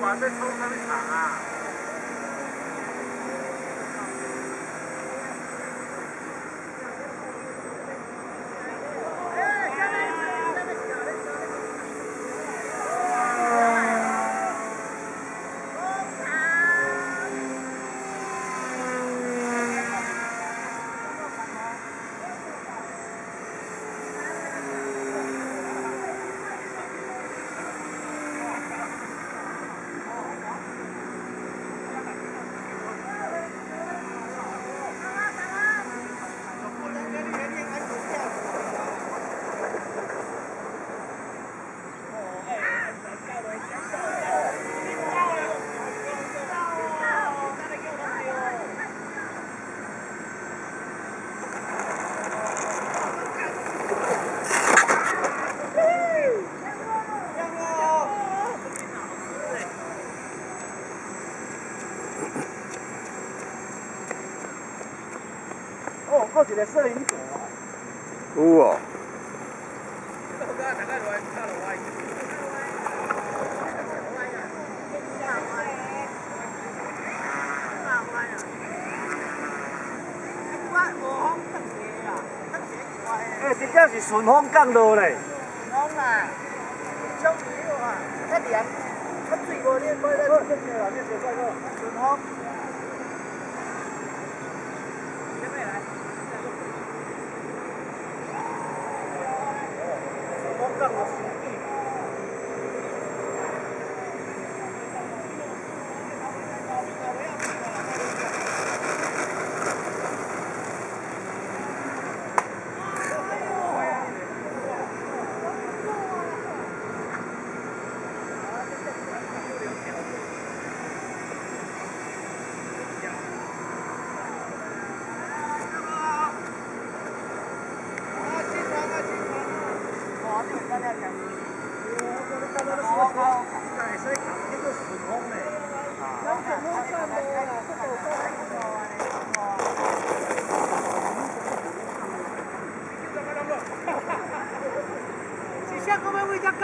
管在冲上面场啊！哦，过一个摄影组啊！有哦。哎，真正是顺风降落嘞！顺风啊，小鱼啊，较凉，较水无咧，快来，快来，快来，顺风。顺风 Chắc không biết, chắc.